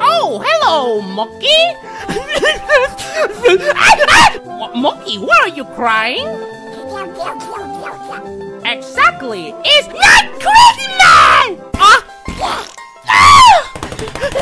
Oh, hello, Monkey! Monkey, why are you crying? Exactly, it's not Christmas! Ah! ah!